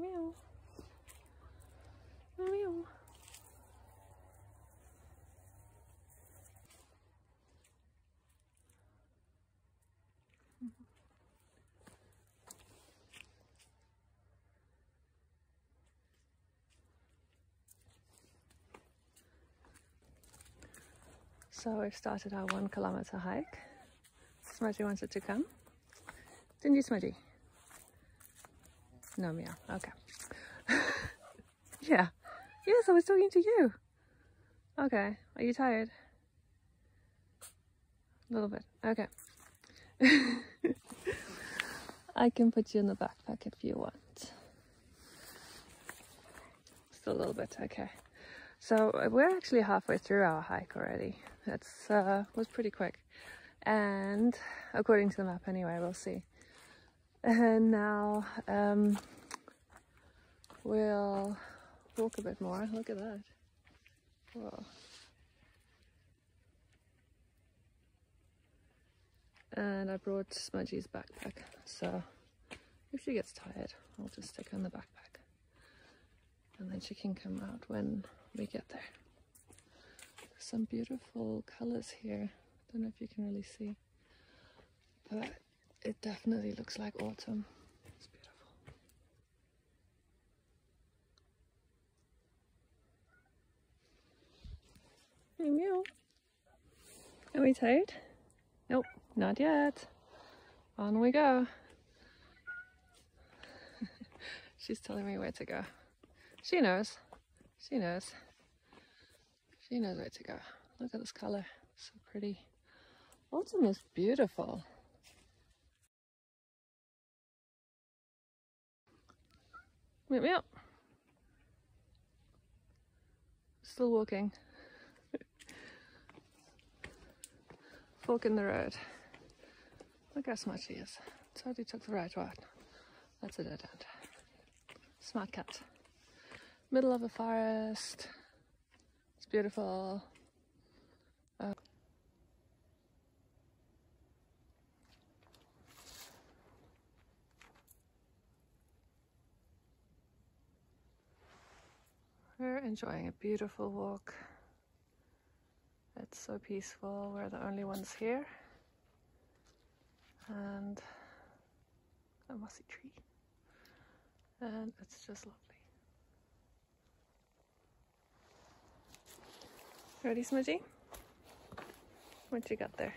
Meow. Meow. So we've started our one kilometer hike. Smudgy wanted to come. Didn't you, Smudgy? No, meow. Okay. yeah. Yes, I was talking to you. Okay. Are you tired? A little bit. Okay. I can put you in the backpack if you want. Still a little bit. Okay. So we're actually halfway through our hike already. It's uh, was pretty quick, and according to the map, anyway, we'll see. And now um, we'll walk a bit more. Look at that. Whoa. And I brought Smudgy's backpack, so if she gets tired, I'll just stick her in the backpack. And then she can come out when we get there. Some beautiful colors here. I Don't know if you can really see, but it definitely looks like autumn. It's beautiful. Meow meow. Are we tired? Nope, not yet. On we go. She's telling me where to go. She knows. She knows. She knows where to go. Look at this color. So pretty. Autumn is beautiful. Meow meow. Still walking. Fork in the road. Look how smart she is. Totally took the right one. That's a dead end. Smart cat middle of a forest. It's beautiful. Uh, we're enjoying a beautiful walk. It's so peaceful. We're the only ones here. And a mossy tree. And it's just lovely. Ready, Smudgy? What you got there?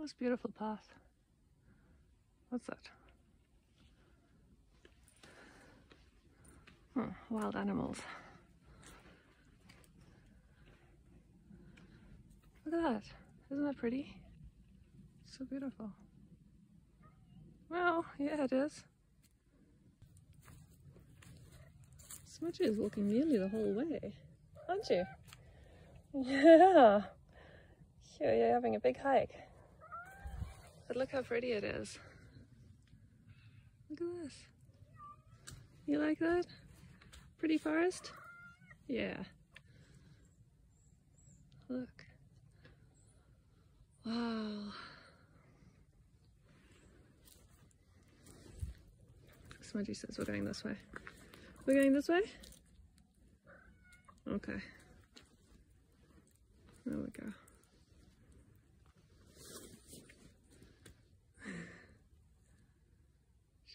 This beautiful path. What's that? Hmm, wild animals. Look at that. Isn't that pretty? So beautiful. Well, yeah, it is. Smudgy is walking nearly the whole way, aren't you? Yeah. Sure, you're having a big hike. But look how pretty it is. Look at this. You like that? Pretty forest? Yeah. Look. Wow. Smudgy says we're going this way. We're going this way? Okay. There we go.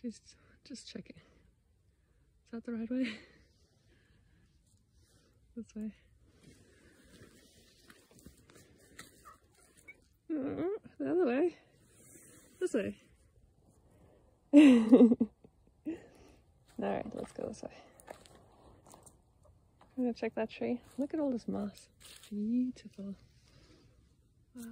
She's just checking. Is that the right way? this way. Uh, the other way. This way. Alright, let's go this way. I'm gonna check that tree. Look at all this moss. Beautiful. Wow.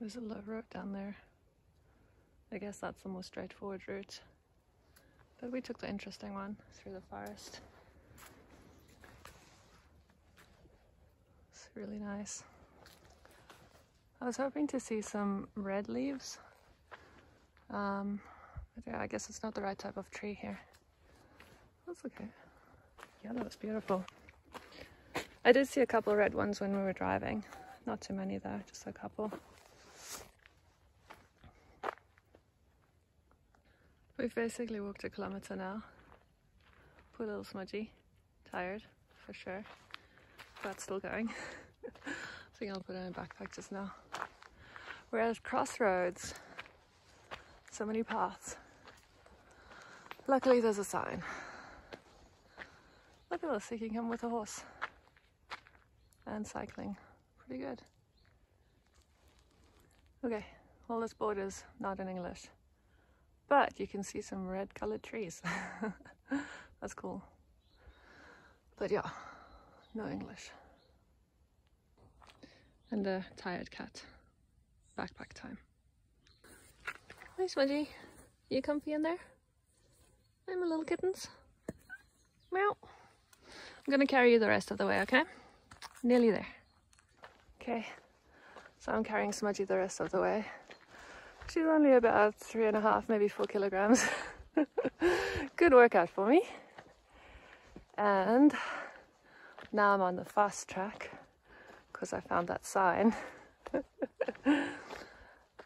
There's a low road down there. I guess that's the most straightforward route. But we took the interesting one through the forest. It's really nice. I was hoping to see some red leaves. Um, but yeah, I guess it's not the right type of tree here. That's okay. Yellow is beautiful. I did see a couple red ones when we were driving. Not too many though, just a couple. We've basically walked a kilometer now. Poor little smudgy. Tired, for sure. But still going. I think I'll put on a backpack just now. We're at crossroads. So many paths. Luckily there's a sign. Look at this, you can come with a horse. And cycling. Pretty good. Okay, well this board is not in English. But you can see some red colored trees. That's cool. But yeah, no English. And a tired cat. Backpack time. Hi Smudgy. You comfy in there? I'm a little kittens. Meow. I'm gonna carry you the rest of the way, okay? Nearly there. Okay. So I'm carrying Smudgy the rest of the way. She's only about three and a half, maybe four kilograms. Good workout for me. And now I'm on the fast track because I found that sign.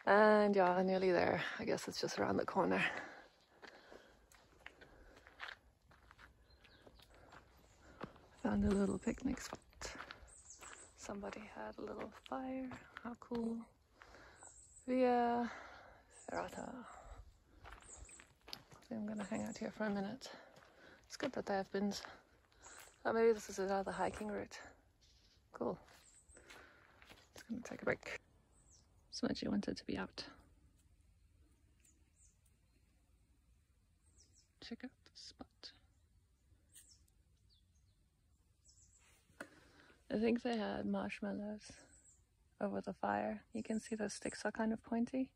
and yeah, nearly there. I guess it's just around the corner. Found a little picnic spot. Somebody had a little fire. How cool. Via I I'm gonna hang out here for a minute. It's good that they have bins. Oh, maybe this is another hiking route. Cool. Just gonna take a break. So much Smudgy wanted to be out. Check out the spot. I think they had marshmallows over the fire. You can see the sticks are kind of pointy.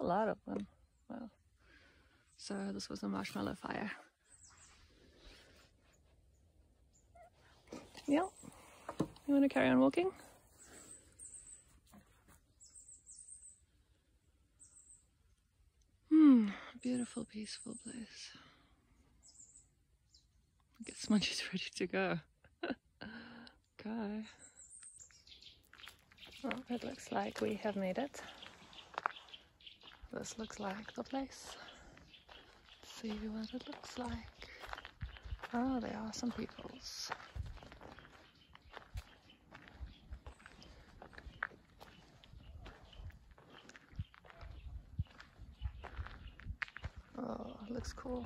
A lot of them. Well, so this was a marshmallow fire. Yep. You want to carry on walking? Hmm, beautiful, peaceful place. I guess Smudgy's ready to go. okay. Well, it looks like we have made it. This looks like the place. Let's see what it looks like. Oh, there are some peoples. Oh, looks cool.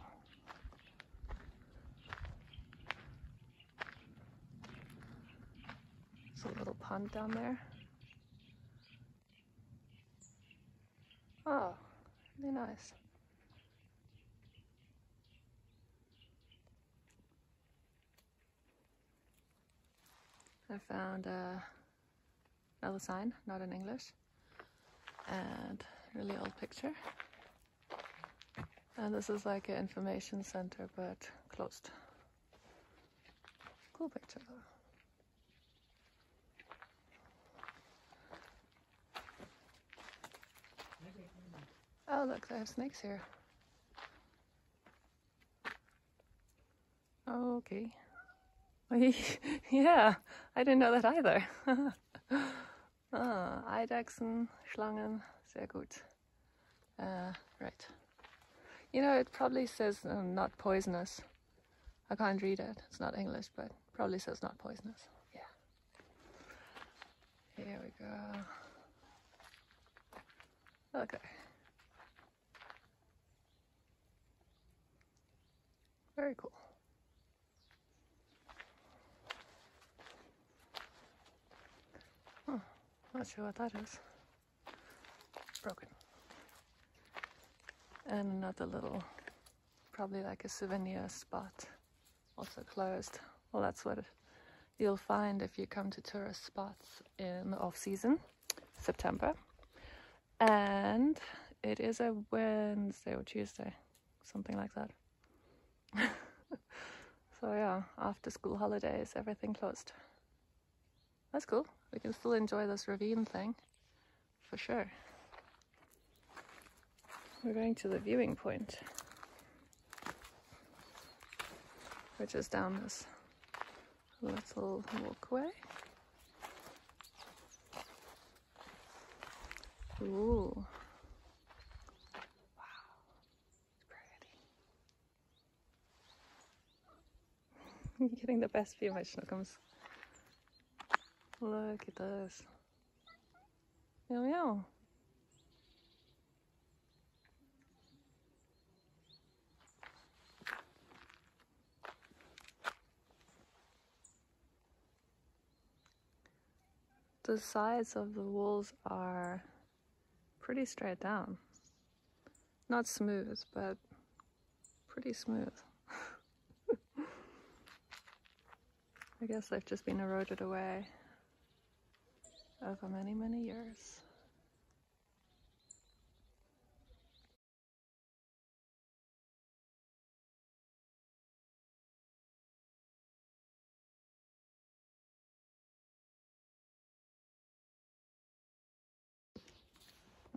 There's a little pond down there. Oh, really nice. I found uh, another sign, not in English, and really old picture. And this is like an information center, but closed. Cool picture though. Oh, look, they have snakes here. Okay. yeah, I didn't know that either. ah, Eidechsen, Schlangen, sehr gut. Uh, right. You know, it probably says um, not poisonous. I can't read it. It's not English, but probably says not poisonous. Yeah. Here we go. Okay. Very cool. Huh, not sure what that is. Broken. And another little, probably like a souvenir spot, also closed. Well, that's what you'll find if you come to tourist spots in the off season, September. And it is a Wednesday or Tuesday, something like that. so yeah, after school holidays, everything closed. That's cool. We can still enjoy this ravine thing, for sure. We're going to the viewing point, which is down this little walkway. Ooh. You're getting the best view, my snookums. Look at this. Meow meow. The sides of the walls are pretty straight down. Not smooth, but pretty smooth. I guess they've just been eroded away over many, many years.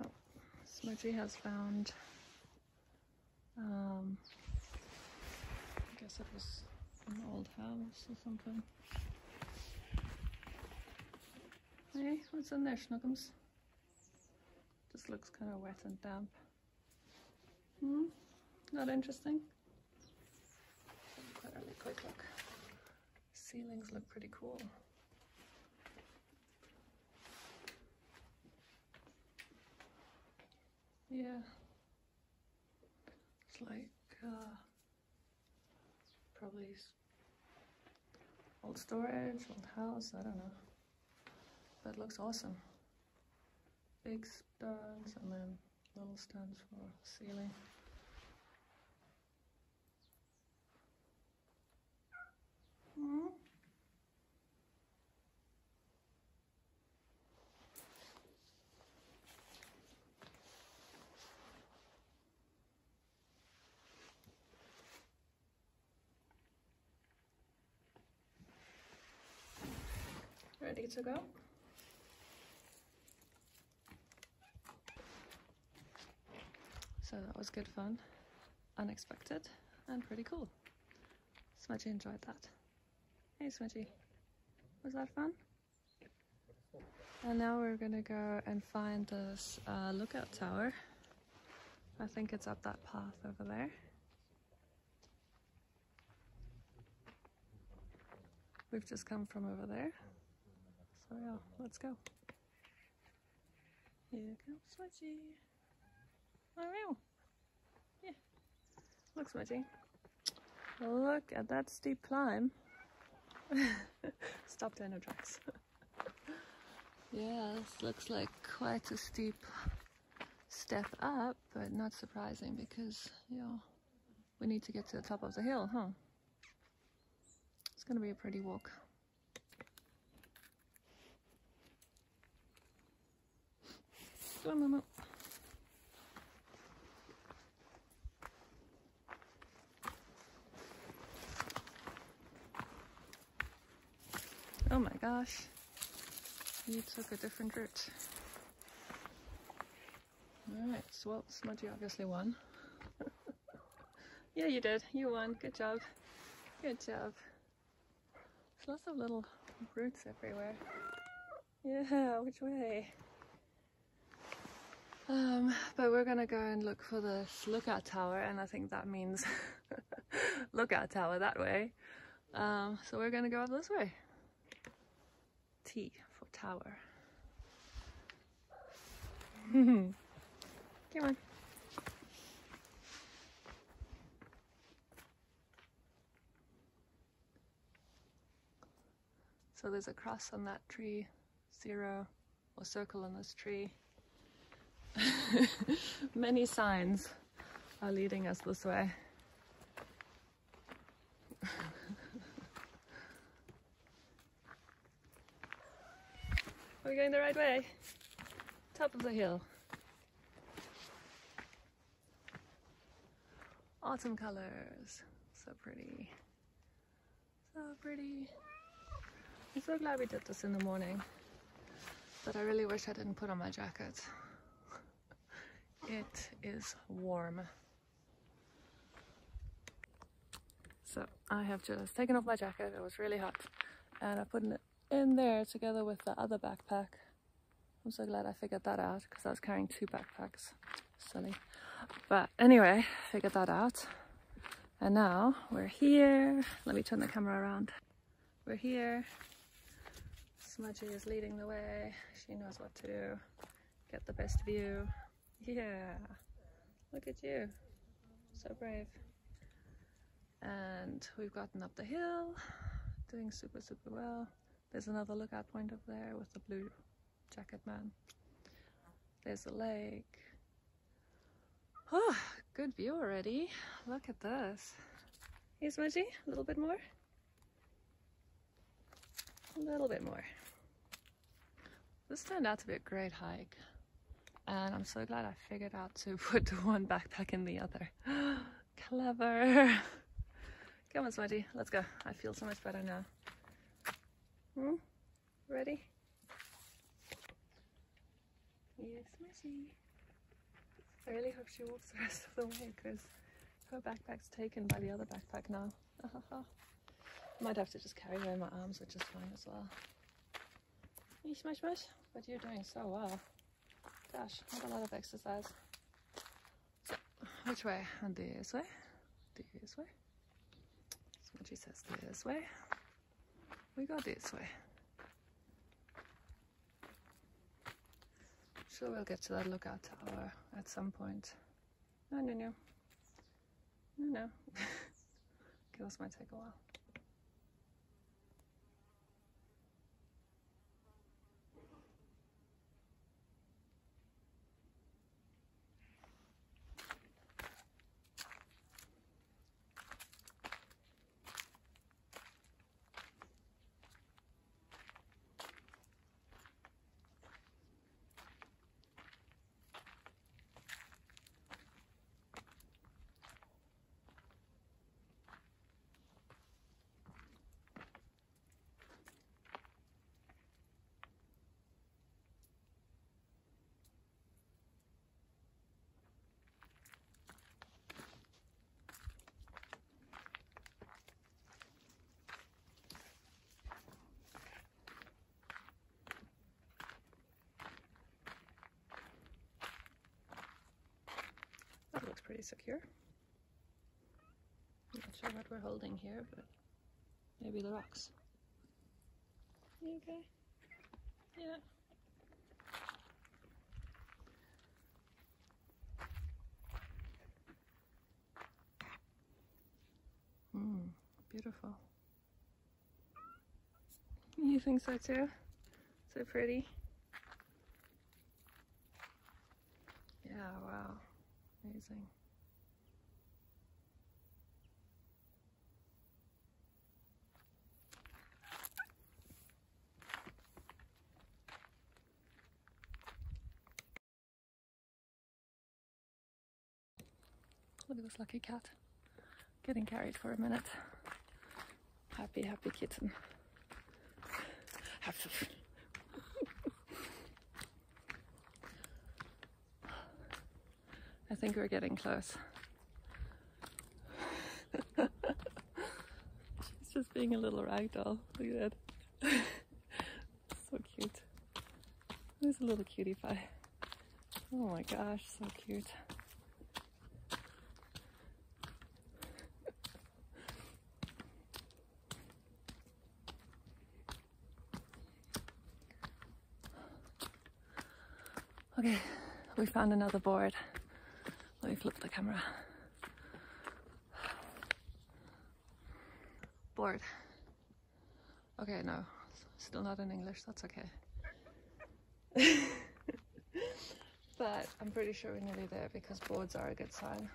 Oh, Smudgy has found, um, I guess it was an old house or something. Hey, what's in there, Snookums? Just looks kind of wet and damp. Hmm? Not interesting? Quite a quick look. Ceilings look pretty cool. Yeah. It's like uh, probably old storage, old house, I don't know. But it looks awesome. Big stones and then little stones for ceiling. Hmm. Ready to go? So that was good fun, unexpected, and pretty cool. Smudgy enjoyed that. Hey Smudgy, was that fun? And now we're gonna go and find this uh, lookout tower. I think it's up that path over there. We've just come from over there. Let's go. Here comes Smudgy. Oh, wow. Yeah. Look, Smudgy. Look at that steep climb. Stopped in her tracks. yeah, looks like quite a steep step up, but not surprising because, you know, we need to get to the top of the hill, huh? It's gonna be a pretty walk. Go on, Mama. Oh my gosh. You took a different route. Alright, so well, Smudgy obviously won. yeah, you did. You won. Good job. Good job. There's lots of little roots everywhere. Yeah, which way? Um, but we're gonna go and look for this lookout tower, and I think that means lookout tower that way. Um, so we're gonna go up this way. T for tower. Come on. So there's a cross on that tree, zero, or circle on this tree. Many signs are leading us this way. We're going the right way. Top of the hill. Autumn colors. So pretty. So pretty. I'm so glad we did this in the morning. But I really wish I didn't put on my jacket. It is warm. So I have just taken off my jacket. It was really hot. And I put it in there together with the other backpack. I'm so glad I figured that out because I was carrying two backpacks. Silly. But anyway, figured that out. And now we're here. Let me turn the camera around. We're here. Smudgy is leading the way. She knows what to do. Get the best view. Yeah. Look at you. So brave. And we've gotten up the hill. Doing super, super well. There's another lookout point up there with the blue jacket man. There's a lake. Oh, good view already. Look at this. Hey, Smudgy, a little bit more? A little bit more. This turned out to be a great hike. And I'm so glad I figured out to put one backpack in the other. Clever. Come on, Smudgy, let's go. I feel so much better now. Hmm? Ready? Yes, Smudgy. I really hope she walks the rest of the way because her backpack's taken by the other backpack now. Might have to just carry her in my arms, which is fine as well. Hey, smash. But you're doing so well. Gosh, I not a lot of exercise. So, which way? This way? This way? What she says, this way. We go this way. Sure, we'll get to that lookout tower at some point. No, no, no. No, no. okay, this might take a while. That looks pretty secure. I'm not sure what we're holding here, but maybe the rocks. You okay? Yeah. Hmm, beautiful. You think so too? So pretty? Yeah, wow. Amazing. This lucky cat. Getting carried for a minute. Happy, happy kitten. I think we're getting close. She's just being a little ragdoll. Look at that. so cute. There's a little cutie pie. Oh my gosh, so cute. Okay, we found another board. Let me flip the camera. Board. Okay, no, still not in English, that's okay. but I'm pretty sure we're nearly there because boards are a good sign.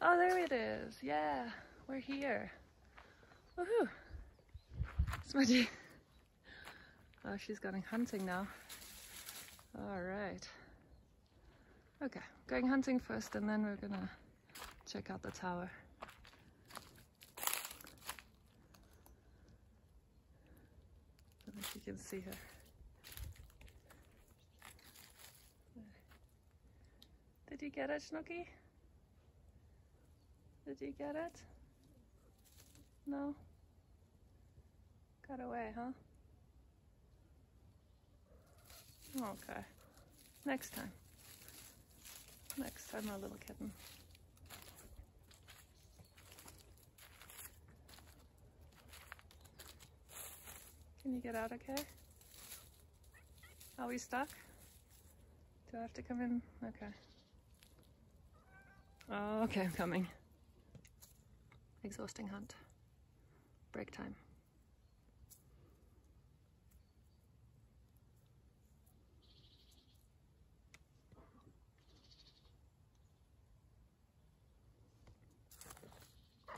Oh, there it is. Yeah, we're here. Woohoo! Smudgy. Oh, she's going hunting now. All right. Okay, going hunting first and then we're gonna check out the tower. I don't know if you can see her. Did you get it, Snooky? Did you get it? No? Got away, huh? Okay. Next time. Next time, my little kitten. Can you get out okay? Are we stuck? Do I have to come in? Okay. Oh, okay, I'm coming. Exhausting hunt. Break time.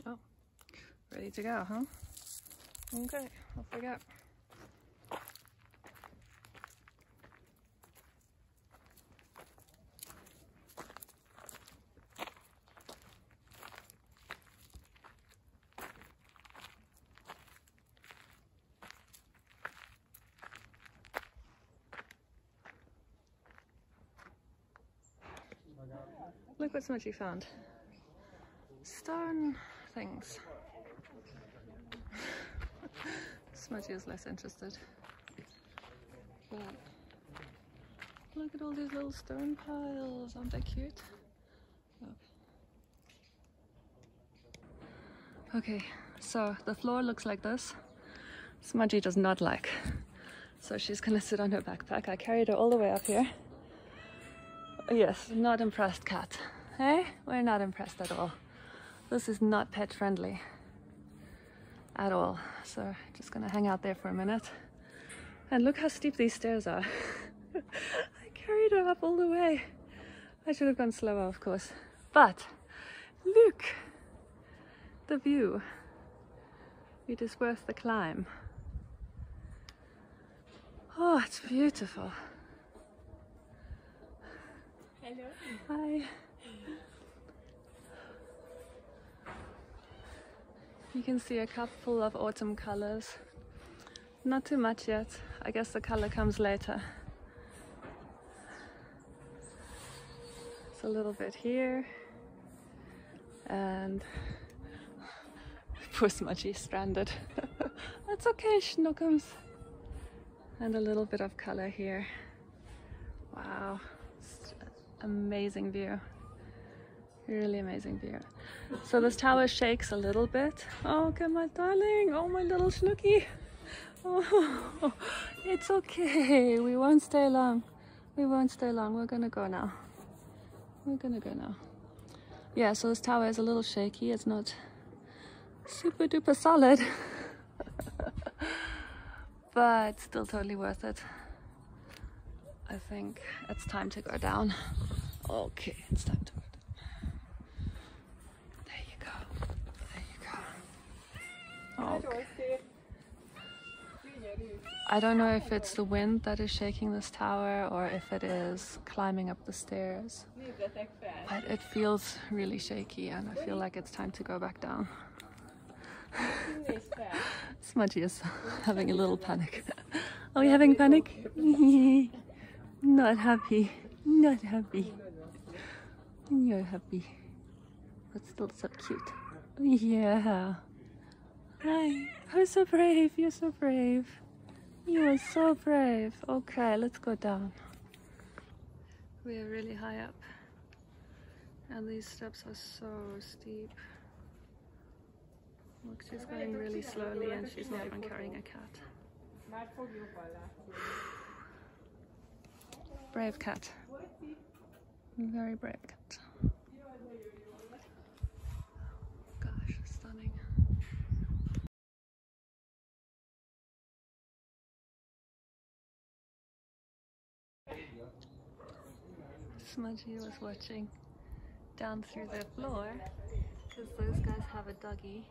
Oh, ready to go, huh? Okay, off we go. Look what Smudgy found. Stone things. Smudgy is less interested. But look at all these little stone piles. Aren't they cute? Look. Okay, so the floor looks like this. Smudgy does not like. So she's gonna sit on her backpack. I carried her all the way up here. Yes, not impressed cat. Hey, we're not impressed at all. This is not pet friendly at all. So just gonna hang out there for a minute. And look how steep these stairs are. I carried her up all the way. I should have gone slower, of course. But look, the view. It is worth the climb. Oh, it's beautiful. Hello. Hi. You can see a cup full of autumn colors. Not too much yet. I guess the color comes later. It's a little bit here. And poor Smudgy stranded. That's okay, Schnookums. And a little bit of color here. Wow amazing view. Really amazing view. So this tower shakes a little bit. Oh, okay, my darling. Oh, my little snooky. Oh, it's okay. We won't stay long. We won't stay long. We're gonna go now. We're gonna go now. Yeah, so this tower is a little shaky. It's not super duper solid. but still totally worth it. I think it's time to go down. Okay, it's time to go down. There you go. I don't know if it's the wind that is shaking this tower or if it is climbing up the stairs. But it feels really shaky and I feel like it's time to go back down. Smudgy is having a little panic. Are we having panic? Not happy. Not happy. You're happy. But still so cute. Yeah. Hi. You're so brave. You're so brave. You are so brave. Okay, let's go down. We are really high up. And these steps are so steep. Look, she's going really slowly and she's not even carrying a cat. Brave cat. Very brave cat. Gosh, stunning. Smudgy was watching down through the floor because those guys have a doggy,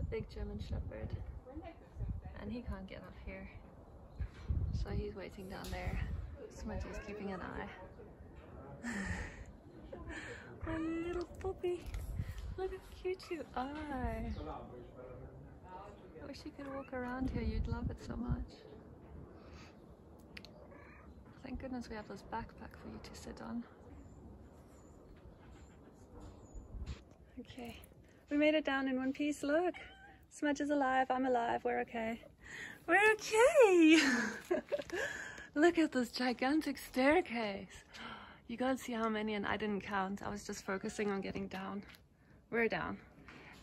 a big German Shepherd, and he can't get up here. So he's waiting down there. Smudgy's keeping an eye. My little puppy. Look how cute you are. I wish you could walk around here. You'd love it so much. Thank goodness we have this backpack for you to sit on. Okay, we made it down in one piece. Look, Smudge is alive. I'm alive. We're okay. We're okay. Look at this gigantic staircase. You gotta see how many, and I didn't count. I was just focusing on getting down. We're down.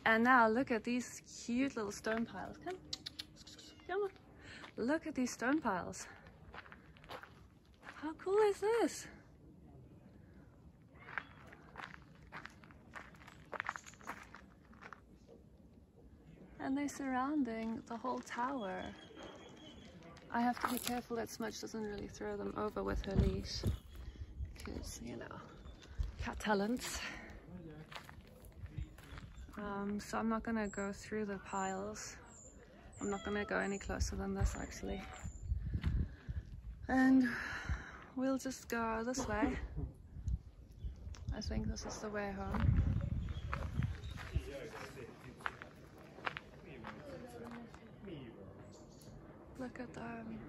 And now look at these cute little stone piles. Come, come on. Look at these stone piles. How cool is this? And they're surrounding the whole tower. I have to be careful that Smudge doesn't really throw them over with her leash. Because, you know, cat talents. Um, so I'm not going to go through the piles. I'm not going to go any closer than this actually. And we'll just go this way. I think this is the way home. Look at them.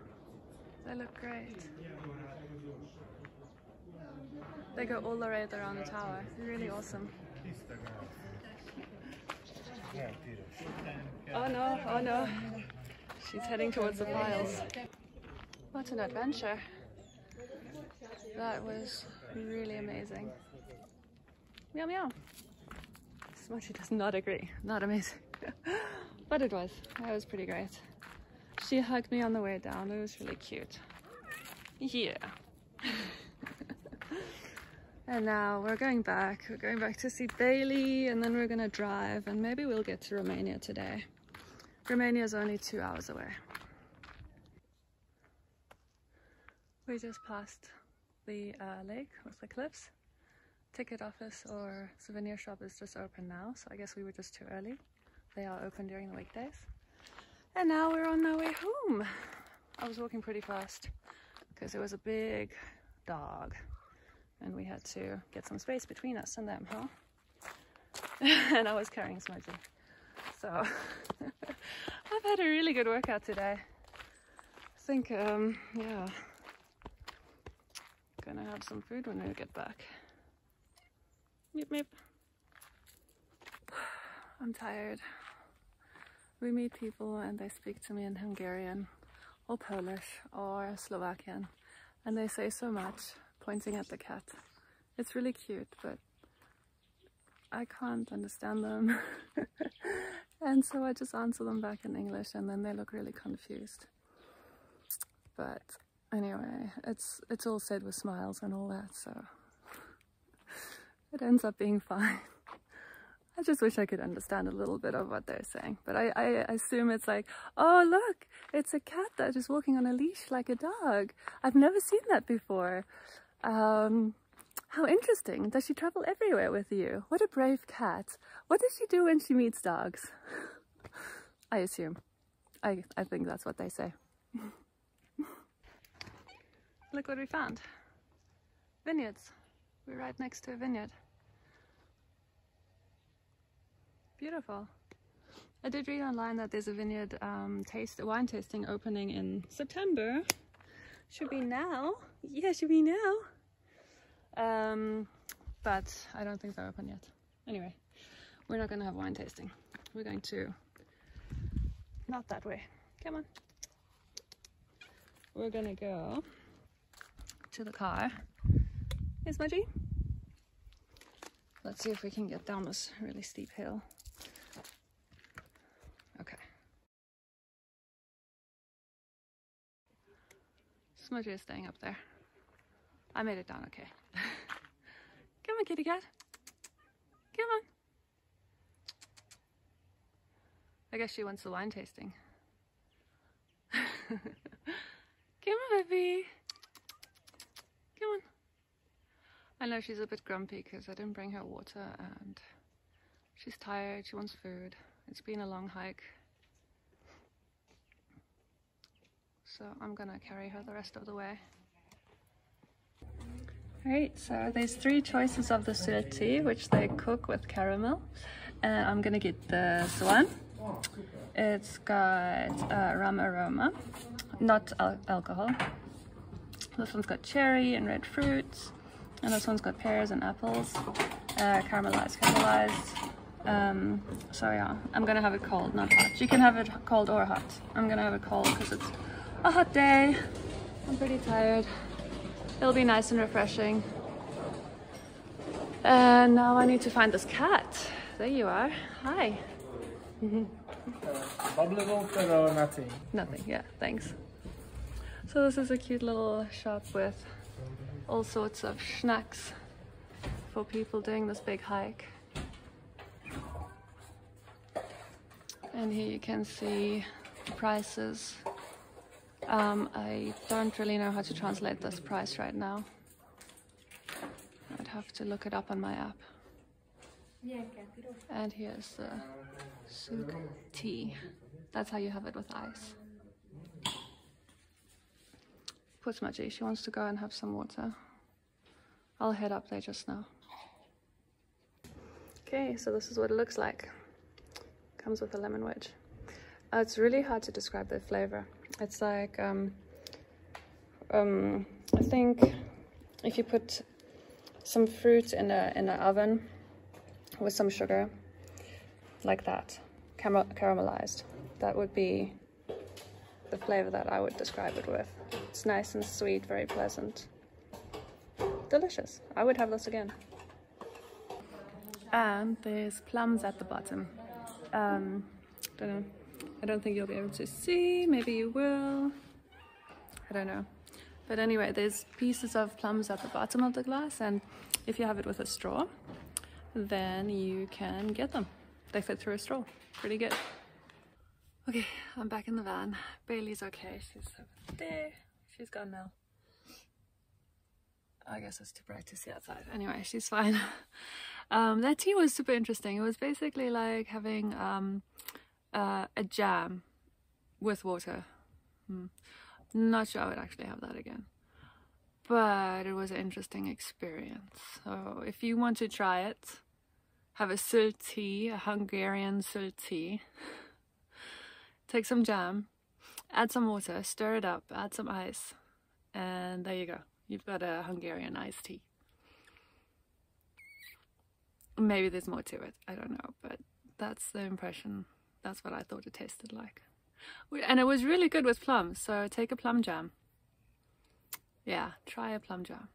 They look great. They go all the way around the tower. Really awesome. Oh no, oh no. She's heading towards the piles. What an adventure. That was really amazing. Meow meow. Smudgy does not agree. Not amazing. but it was. That was pretty great. She hugged me on the way down. It was really cute. Yeah. and now we're going back. We're going back to see Bailey and then we're gonna drive and maybe we'll get to Romania today. Romania is only two hours away. We just passed the uh, lake with the cliffs. Ticket office or souvenir shop is just open now, so I guess we were just too early. They are open during the weekdays. And now we're on our way home. I was walking pretty fast because it was a big dog and we had to get some space between us and them, huh? and I was carrying Smudgy. So I've had a really good workout today. I think, um, yeah, gonna have some food when we get back. Meep meep. I'm tired. We meet people and they speak to me in Hungarian or Polish or Slovakian and they say so much, pointing at the cat. It's really cute, but I can't understand them. and so I just answer them back in English and then they look really confused. But anyway, it's it's all said with smiles and all that, so it ends up being fine. I just wish I could understand a little bit of what they're saying. But I, I assume it's like, oh, look, it's a cat that is walking on a leash like a dog. I've never seen that before. Um, how interesting. Does she travel everywhere with you? What a brave cat. What does she do when she meets dogs? I assume. I, I think that's what they say. Look what we found. Vineyards. We're right next to a vineyard. Beautiful. I did read online that there's a vineyard um, taste, wine tasting opening in September. Should be now. Yeah, should be now. Um, but I don't think they're open yet. Anyway, we're not going to have wine tasting. We're going to, not that way. Come on. We're going to go to the car. Hey, Smudgy. Let's see if we can get down this really steep hill. Okay. Smudgy is staying up there. I made it down okay. Come on, kitty cat. Come on. I guess she wants the wine tasting. Come on, baby. Come on. I know she's a bit grumpy because I didn't bring her water and she's tired. She wants food. It's been a long hike. so I'm gonna carry her the rest of the way. Alright, so there's three choices of the sült tea, which they cook with caramel. And I'm gonna get this one. It's got uh, rum aroma, not al alcohol. This one's got cherry and red fruits. And this one's got pears and apples. Uh, caramelized, caramelized. Um, so yeah, I'm gonna have it cold, not hot. You can have it cold or hot. I'm gonna have it cold because it's a hot day. I'm pretty tired. It'll be nice and refreshing. And now I need to find this cat. There you are. Hi. Uh, bubbly water or nothing? Nothing, yeah, thanks. So this is a cute little shop with all sorts of snacks for people doing this big hike. And here you can see the prices. Um, I don't really know how to translate this price right now. I'd have to look it up on my app. And here's the Suk tea. That's how you have it with ice. Poor Smudgy, she wants to go and have some water. I'll head up there just now. Okay, so this is what it looks like. Comes with a lemon wedge. Uh, it's really hard to describe the flavor. It's like, um, um, I think if you put some fruit in a in an oven with some sugar, like that, caramelized, that would be the flavor that I would describe it with. It's nice and sweet, very pleasant. Delicious. I would have this again. And there's plums at the bottom. Um, don't know. I don't think you'll be able to see. Maybe you will. I don't know. But anyway, there's pieces of plums at the bottom of the glass and if you have it with a straw, then you can get them. They fit through a straw. Pretty good. Okay, I'm back in the van. Bailey's okay. She's over there. She's gone now. I guess it's too bright to see outside. Anyway, she's fine. Um, that tea was super interesting. It was basically like having um, uh, a jam with water. Hmm. Not sure I would actually have that again. But it was an interesting experience. So if you want to try it, have a sült tea, a Hungarian sült tea. Take some jam, add some water, stir it up, add some ice, and there you go. You've got a Hungarian iced tea. Maybe there's more to it, I don't know, but that's the impression. That's what I thought it tasted like. And it was really good with plums, so take a plum jam. Yeah, try a plum jam.